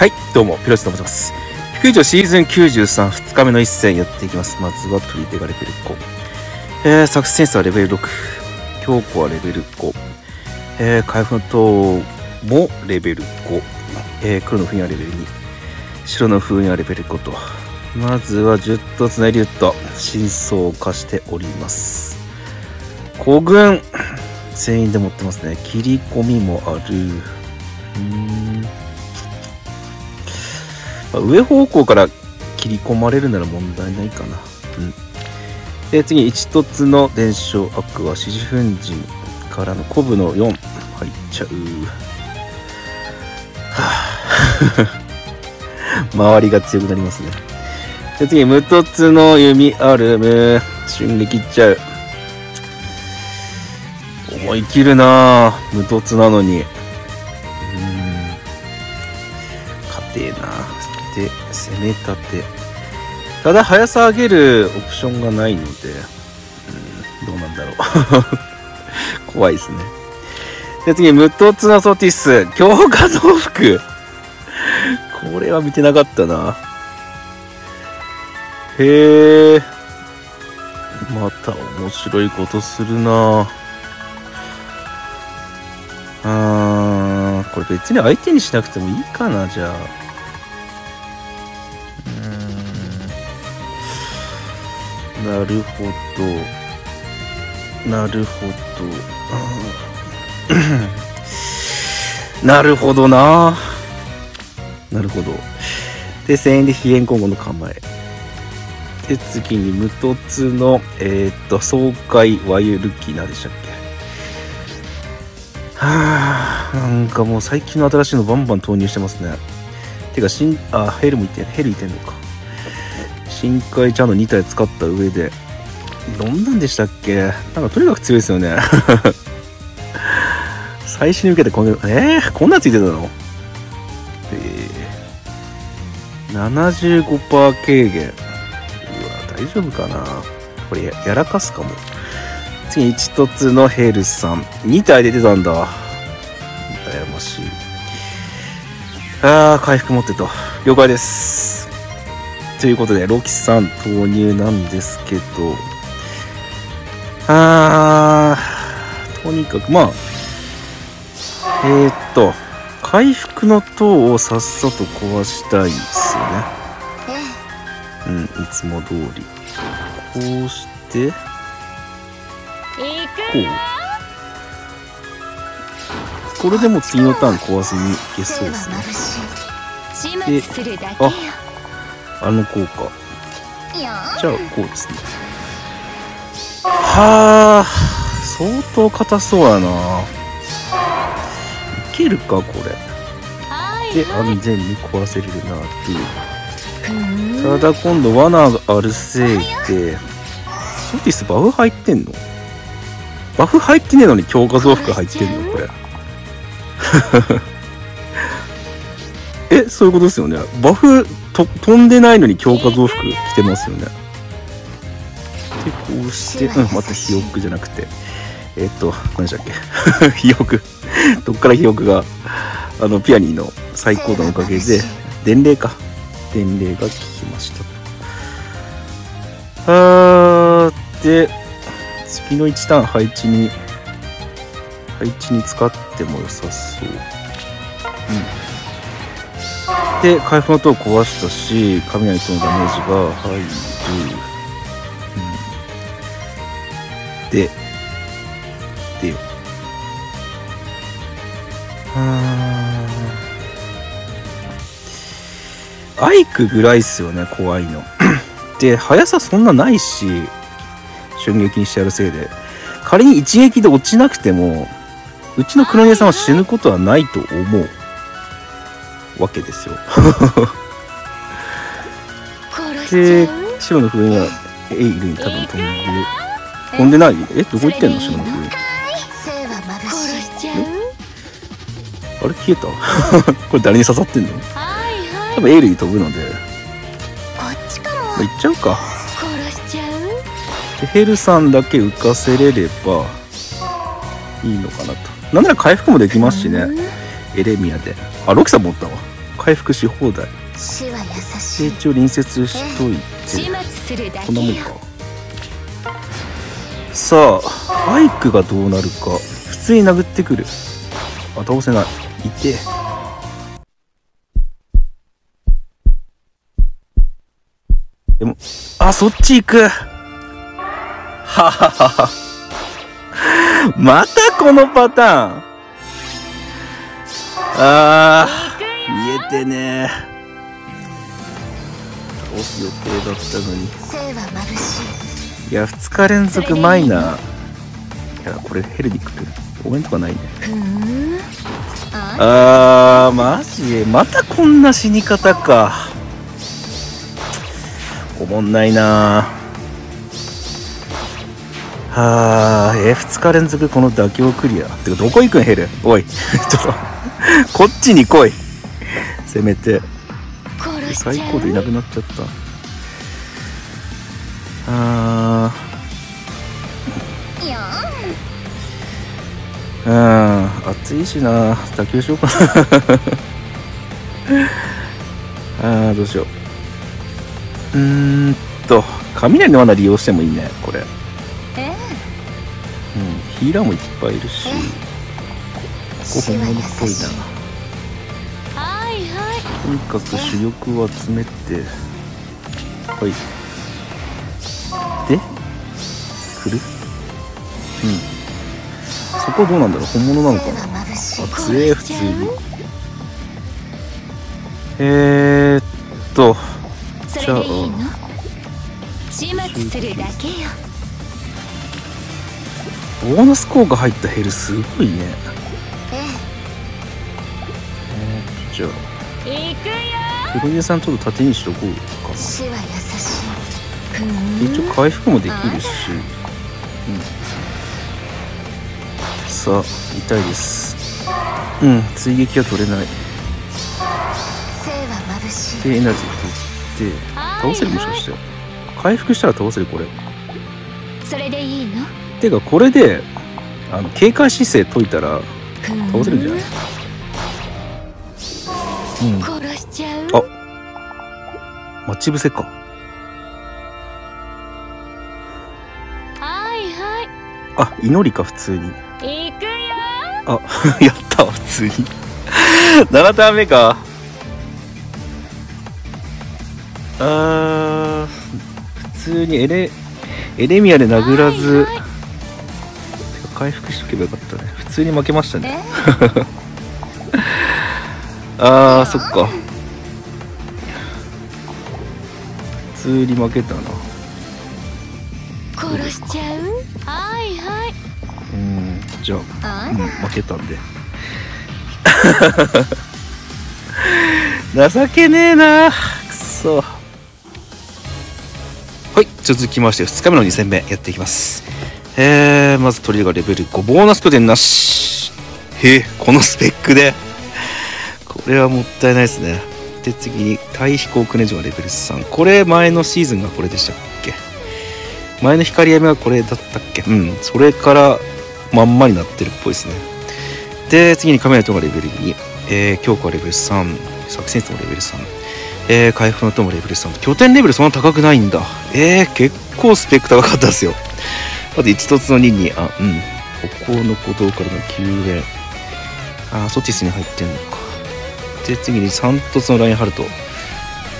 はい、どうも、ピロチと申します。福井城シーズン93、2日目の一戦やっていきます。まずは取り手がレベル5。えー、作戦差はレベル6。強固はレベル5。えー、回復の塔もレベル5。えー、黒の封印はレベル2。白の封印はレベル5と。まずは10とつないリュット。真相化しております。古軍。全員で持ってますね。切り込みもある。まあ上方向から切り込まれるなら問題ないかな。うん。で、次、一突の伝承アクア、四十粉人からのコブの4、入っちゃう。はぁ 周りが強くなりますね。で、次、無突の弓アルム、瞬撃いっちゃう。思い切るなぁ無突なのに。攻め立て。ただ、速さ上げるオプションがないので、うん、どうなんだろう。怖いですね。で、次、無突のソティス、強化増幅。これは見てなかったな。へえ。また面白いことするなあーこれ別に相手にしなくてもいいかな、じゃあ。なるほど。なるほど。なるほどな。なるほど。で、1000円で飛燕今後の構え。で、次に無突の、えーっと、爽快ワイルキーなでしたっけはあ、なんかもう最近の新しいのバンバン投入してますね。てか、新、あ、ヘルもいて、ヘルいてんのか。深海ちゃんの2体使った上で、どんなんでしたっけ？なんかとにかく強いですよね。最初に受けてこんな、えー、こんなんついてたの？えー、75%軽減。うわ、大丈夫かな？これや、らかすかも。次、1突のヘルスさん。2体出てたんだ。羨ましい。あー、回復持ってと。了解です。ということで、ロキさん投入なんですけど、あー、とにかく、まあ、えー、っと、回復の塔をさっさと壊したいですよね。うん、いつも通り。こうして、こう。これでも次のターン壊すにいけそうですね。始末するだけよあの効果。よじゃあ、こうですね。はあ、相当硬そうやな。いけるか、これ。はいで、安全に壊せれるなっていう。うんただ今度罠があるせいで、ソティスバフ入ってんの？バフ入ってねえのに強化増幅入ってんの？これ。え、そういうことですよね。バフと飛んでないのに強化増幅来てますよね。で、こうして、うん、また肥沃じゃなくて、えっと、何でしたっけ？肥沃。どっから肥沃が、あの、ピアニーの最高度のおかげで、伝令か。伝令が効きましたあーで次の1ターン配置に配置に使っても良さそううんで回復の塔を壊したし雷とのダメージが入る、うん、ででよ。あー。アイクぐらいっすよね怖いの。で速さそんなないし瞬撃にしてやるせいで。仮に一撃で落ちなくてもうちの黒根さんは死ぬことはないと思うわけですよ。で白の封印はエイルに多分飛んで飛んでない？え？どこ行ってんの？白の封印生は眩しい殺しちゃう？あれ消えた？これ誰に刺さってんの？多分エイルに飛ぶので、まあ、行っちゃうか。でヘルさんだけ浮かせれればいいのかなと。なんなら回復もできますしね。エレミアで。あロキさん持ったわ回復し放題。成い。長隣接しといて。こんなもんかさあアイクがどうなるか。普通に殴ってくる。あ倒せない。いて。でもあそっち行く。はははは。またこのパターン。あー見えてね倒す予定だったのにいいや、2日連続マイナー。いや、これヘルディクル。応援とかないね。ああー、マジ？またこんな死に方か。おもんないなはあ、えー、2日連続この妥協クリア。てか、どこ行くん？ヘル？おい。ちょっと、こっちに来い。せめて。最高でいなくなっちゃった。あー。うん、暑いしな、妥協しようかな。あー、どうしよう。うーんと、雷の罠利用してもいいね、これ。うん、えヒーラーもいっぱいいるし、え？ここ本物っぽいな。にかく主力を集めて、はい。で、来る？うん。そこどうなんだろう？本物なのかな？あ強え普通に。えー、っとそれでいいの？始末するだけよ。ボーナス効果入ったヘルすごいね。ええ。ー、じゃあくよ。プロデューサーちょっと縦にしとこうか死は優しい。ふーん。一応回復もできるし。うん。さあ痛いです。うん追撃は取れない。でエナジー取って倒せるもしかして回復したら倒せるこれ。それでいいの？てかこれであの警戒姿勢解いたら倒せるんじゃない？うん。殺しちゃう？あ。待ち伏せか。はいはい。あ祈りか普通に。行くよ。あ やったわ普通に。7ターン目か。あー普通にエレエレミアで殴らず、はいはい。回復しとけばよかったね。普通に負けましたね。え？あーそっか。普通に負けたな。殺しちゃう？はいはい。うんじゃあ、あうん、負けたんで。情けねえな。くそ。はい続きまして2日目の2戦目やっていきます。えー、まずトリガーレベル5ボーナス拠点なし。へえこのスペックで。これはもったいないですね。で次に対飛行クネジョがレベル3これ前のシーズンがこれでしたっけ？前の光闇はこれだったっけ？うん。それからまんまになってるっぽいですね。で次にカメラとがレベル2、えー、強化レベル3作戦室もレベル3えー、回復の塔もレベル3拠点レベルそんな高くないんだ。えー、結構スペック高かったですよ。あと1凸の2にあうん。歩行の鼓動からの救援。あーソティスに入ってんのか。で次に3凸のラインハルト。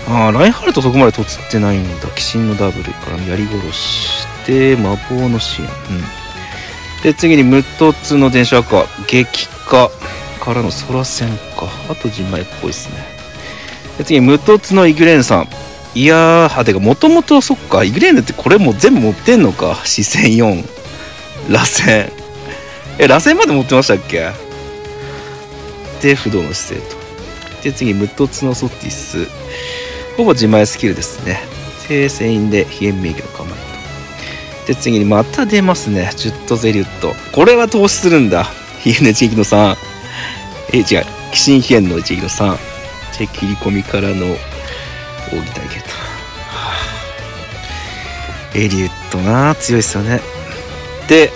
あーラインハルトそこまで凸ってないんだ。鬼神のダブルからの槍殺しで魔法の支援。うん。で次に無凸の電車赤激化からの空戦か。あと陣前っぽいですね。で次無凸のイグレーンさん。いやーあてかもともとそっか。イグレーンってこれもう全部持ってんのか。視線4螺旋。え螺旋まで持ってましたっけ？で不動の姿勢と。で次無凸のソティス。ほぼ自前スキルですね。で船員で飛燕名義の構えと。で次にまた出ますね。ジュットゼリュット。これは投資するんだ。飛燕の一撃の3え違う。鬼神飛燕の一撃の3で切り込みからの奥義体系と、エリュットな強いっすよね。で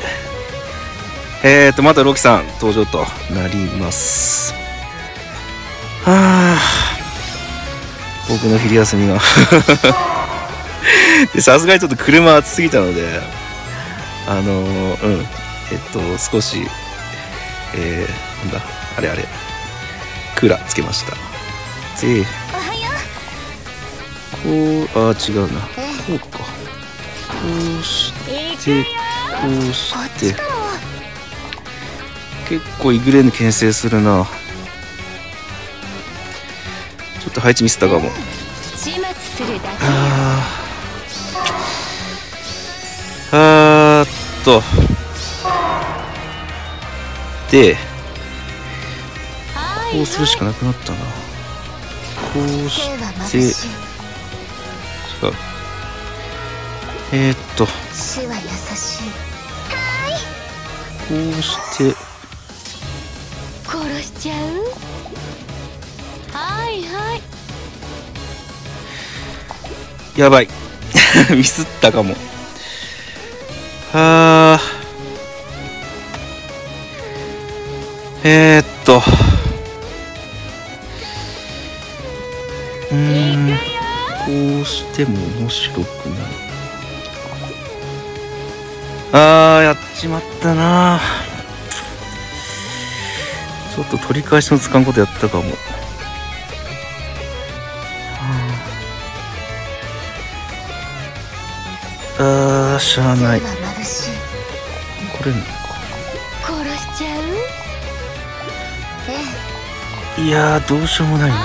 えーとまたロキさん登場となります。僕の昼休みが。でさすがにちょっと車暑すぎたのであのーうん。えっと少しえー、なんだあれあれ。クーラーつけました。でこうあー違うな。えこうか。こうしてこうして。結構イグレーヌ牽制するなと配置ミスったかも。ああっと。でこうするしかなくなったな。こうして。えー、っと。こうして。殺しちゃう？やばい。ミスったかも。あ。えー、っと。うーんこうしても面白くない。あーやっちまったな。ちょっと取り返しのつかんことやったかも。あーしゃあない。これ。なのか殺しちゃう？えいやーどうしようもないな。い。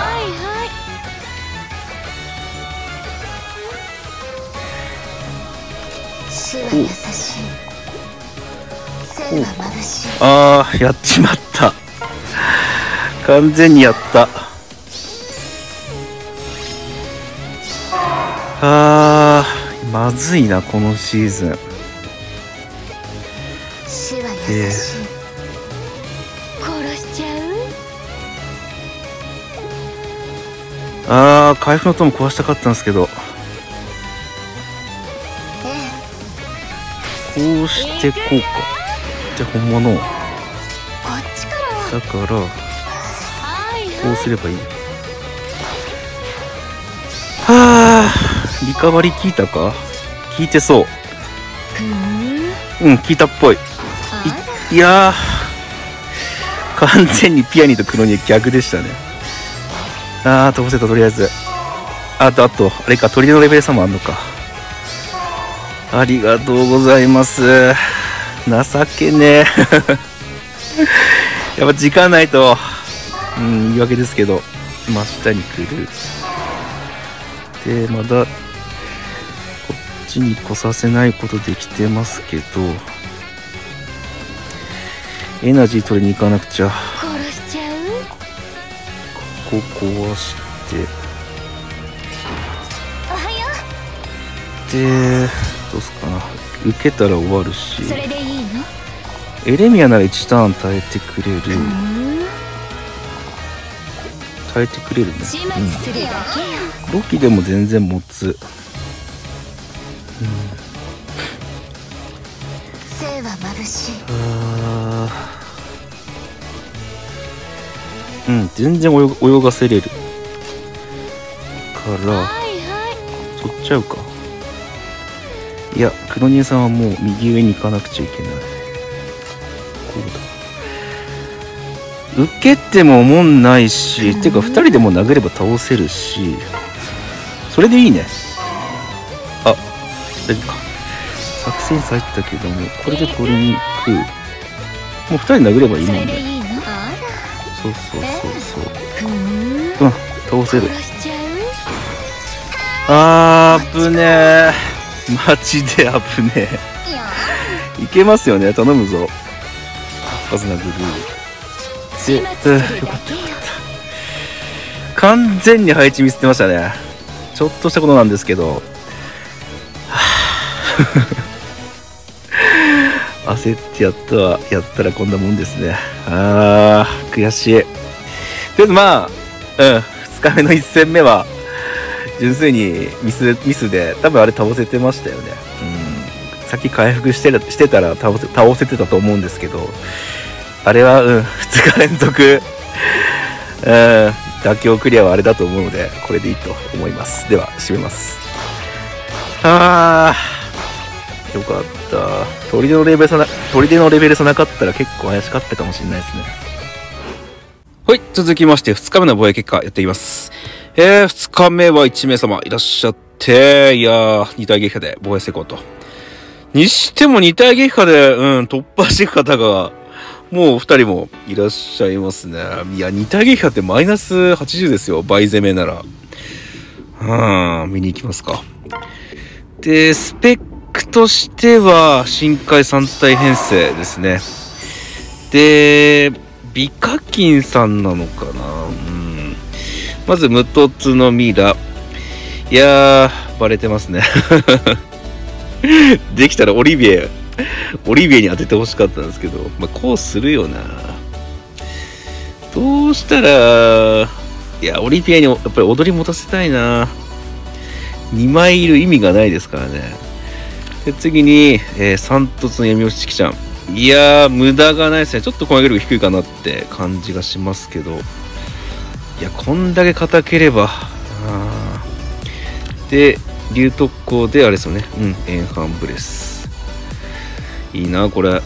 あーやっちまった。完全にやった。あーまずいなこのシーズン。死は優しい。殺しちゃう？あー回復の塔も壊したかったんですけど。えこうしてこうか。で本物こっちからだからはい。こうすればいいリカバリー効いたか？効いてそう。うん。効いたっぽい。あいやー完全にピアニとクロニー逆でしたね。あー飛ばせたとりあえず。あとあとあれか鳥のレベル差もあんのか。ありがとうございます。情けねえ。やっぱ時間ないとうん言い訳ですけど真下に来る。でまだちに来させないことできてますけどエナジー取りに行かなくちゃ。殺しちゃうここ壊して。おはよでどうすかな。受けたら終わるし。それでいいのエレミアなら1ターン耐えてくれる。耐えてくれるね、うん、ロキでも全然持つ。しい。うん。全然泳が泳がせれる。から取っちゃうか。いやクロニエさんはもう右上に行かなくちゃいけない。こうだ。受けても思んないし、てか2人でも殴れば倒せるし。それでいいね。あ大丈夫か作戦入ったけどもこれで取りに行くもう2人殴ればいいもんねそうそうそうそう。うん倒せる。あー危ねえ。マジで危ねえ。いけますよね頼むぞ。カズナブルーでうんよかっるだけよ完全に配置ミスってましたね。ちょっとしたことなんですけど。はあ焦ってやったわやったらこんなもんですね。あー悔しい。とりあえずまあうん。2日目の1戦目は純粋にミスミスで多分あれ倒せてましたよね。うん。さっき回復してしてたら倒せ倒せてたと思うんですけどあれはうん。2日連続うん。妥協クリアはあれだと思うので、これでいいと思います。では、締めます。あー、よかった。砦のレベル差な、砦のレベル差なかったら結構怪しかったかもしれないですね。はい、続きまして、2日目の防衛結果やっていきます。えー、2日目は1名様いらっしゃって、いやー、2体撃破で防衛成功と。にしても2体撃破で、うん、突破していく方が、もう2人もいらっしゃいますね。いや、2体撃破ってマイナス80ですよ。倍攻めなら。うん、見に行きますか。で、スペックとしては、深海3体編成ですね。で、美課金さんなのかな？うん。まず、無凸のミラ。いやー、バレてますね。できたらオリビエ、オリビエに当ててほしかったんですけど、まあ、こうするよな。どうしたら、いや、オリビエにやっぱり踊り持たせたいな。2枚いる意味がないですからね。で、次に、えー、三突の闇落ちチキちゃん。いやー、無駄がないですね。ちょっと攻撃力低いかなって感じがしますけど。いや、こんだけ硬ければ。で、竜特攻であれですよね。うん、エンハンブレス。いいな、これ。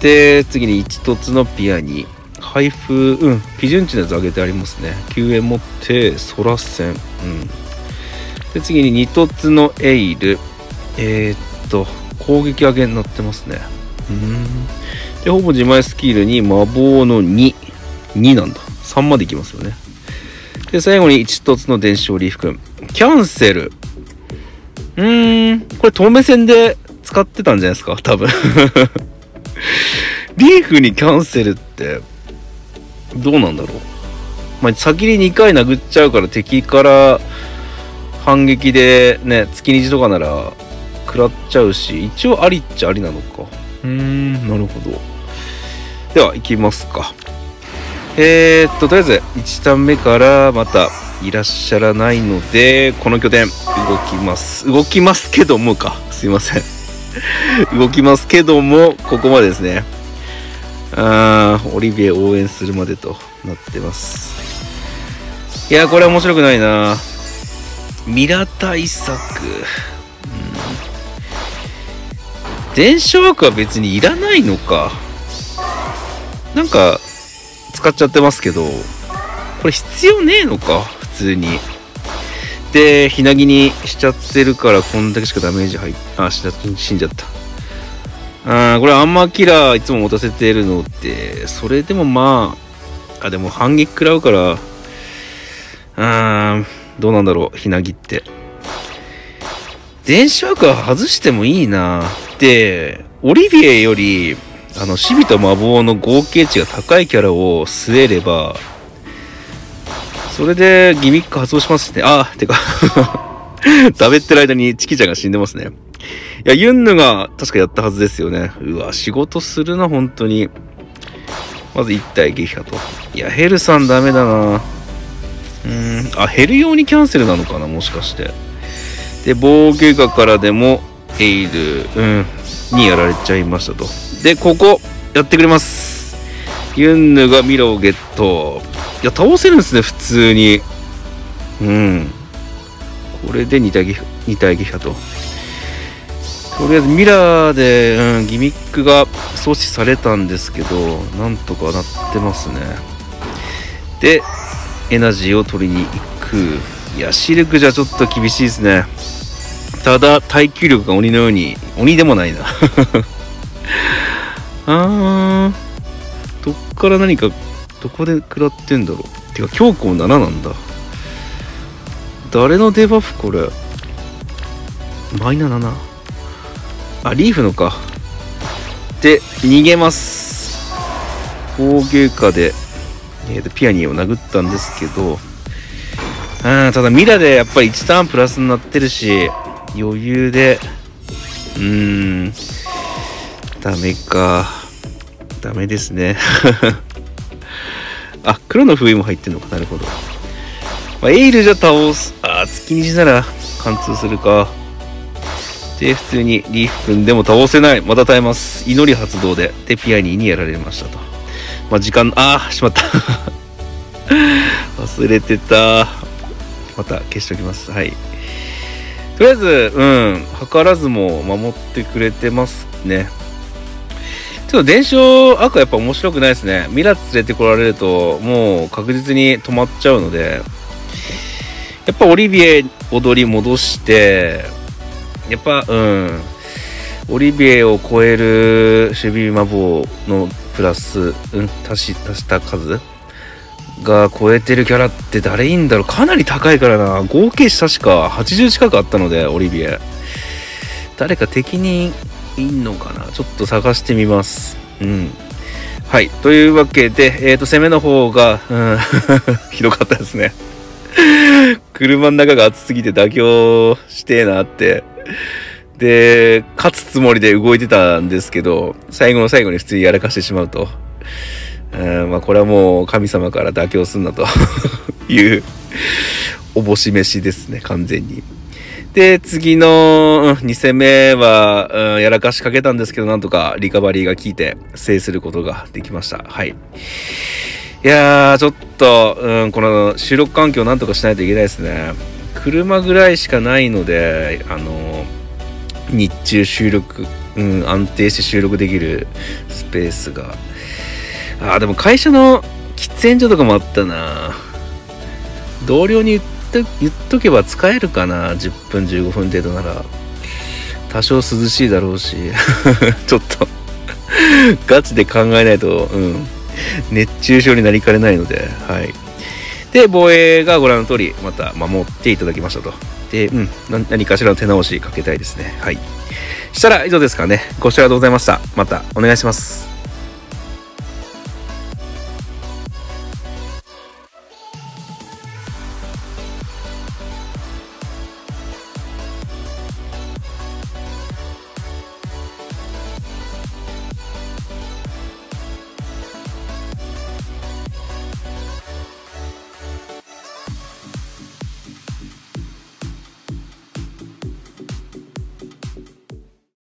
で、次に一突のピアニ。配布、うん、基準値のやつ上げてありますね。救援持って、空戦。うん。で、次に二突のエイル。えー、っと、攻撃上げになってますね。うん。で、ほぼ自前スキルに魔法の2。2なんだ。3までいきますよね。で、最後に一突の伝承リーフ君。キャンセル。うーん、これ透明線で使ってたんじゃないですか？多分。リーフにキャンセルって、どうなんだろう？まあ、先に2回殴っちゃうから敵から反撃でね、月虹とかなら食らっちゃうし、一応ありっちゃありなのか。うーん、なるほど。では、行きますか。えー、っと、とりあえず、1ターン目からまたいらっしゃらないので、この拠点、動きます。動きますけどもか。すいません。動きますけども、ここまでですね。あー、オリビエ応援するまでとなってます。いや、これ面白くないな。ミラ対策。電車枠は別にいらないのか。なんか、使っちゃってますけど、これ必要ねえのか、普通に。で、ひなぎにしちゃってるから、こんだけしかダメージ入っ、あ、死ん死んじゃった。あーこれアンマーキラーいつも持たせてるのって、それでもまあ、あ、でも反撃食らうから、あーどうなんだろう、ひなぎって。電子枠は外してもいいな、オリビエより、あの、シビと魔法の合計値が高いキャラを据えれば、それでギミック発動しますね。あ、てか 食べってる間にチキちゃんが死んでますね。いや、ユンヌが確かやったはずですよね。うわ、仕事するな、本当に。まず1体撃破と。いや、ヘルさんダメだな。うん、あ、ヘル用にキャンセルなのかな、もしかして。で、防御画からでも、エイル、うん、にやられちゃいましたと。で、ここ、やってくれます。ユンヌがミラをゲット。いや、倒せるんですね、普通に。うん。これで2体撃破、2体撃破と。とりあえずミラーで、うん、ギミックが阻止されたんですけど、なんとかなってますね。で、エナジーを取りに行く。いや、シルクじゃちょっと厳しいですね。ただ、耐久力が鬼のように、鬼でもないな。あー、どっから何か、どこで食らってんだろう。てか、強行7なんだ。誰のデバフ？これ。マイナ7。あ、リーフのか。で、逃げます。攻撃下で、えーと、ピアニーを殴ったんですけど、あただミラでやっぱり1ターンプラスになってるし、余裕で、うーん、ダメか。ダメですね。あ、黒の封印も入ってんのか。なるほど。まあ、エイルじゃ倒す。あ、月虹なら貫通するか。で、普通にリーフ君でも倒せない。また耐えます。祈り発動で。で、ピアニーにやられましたと。まあ、時間、あー、しまった。忘れてた。また消しておきます。はい。とりあえず、うん、図らずも守ってくれてますね。ちょっと伝承赤やっぱ面白くないですね。ミラ連れてこられると、もう確実に止まっちゃうので、やっぱオリビエ踊り戻して、やっぱ、うん、オリビエを超える守備魔法のプラス、うん、足し、足した数が超えてるキャラって誰いいんだろうかなり高いからな。合計値確か80近くあったので、オリビエ。誰か敵にいんのかなちょっと探してみます。うん。はい。というわけで、えっ、と、攻めの方が、うん、ひどかったですね。車の中が暑すぎて妥協してえなって。で、勝つつもりで動いてたんですけど、最後の最後に普通にやらかしてしまうと。まあこれはもう神様から妥協すんなと いう、おぼし飯ですね、完全に。で、次の2戦目は、うん、やらかしかけたんですけど、なんとかリカバリーが効いて制することができました。はい。いやー、ちょっと、うん、この収録環境なんとかしないといけないですね。車ぐらいしかないので、あの、日中収録、うん、安定して収録できるスペースが。あー、でも会社の喫煙所とかもあったな。同僚に言っと言っとけば使えるかな。10分15分程度なら。多少涼しいだろうし。ちょっと。ガチで考えないと、うん、熱中症になりかねないので。はい。で防衛がご覧の通りまた守っていただきましたと。で、うん、何かしらの手直しかけたいですね。はい。したら以上ですかね。ご視聴ありがとうございました。またお願いします。